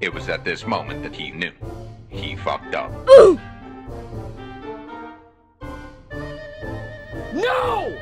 It was at this moment that he knew. He fucked up. Ooh! No!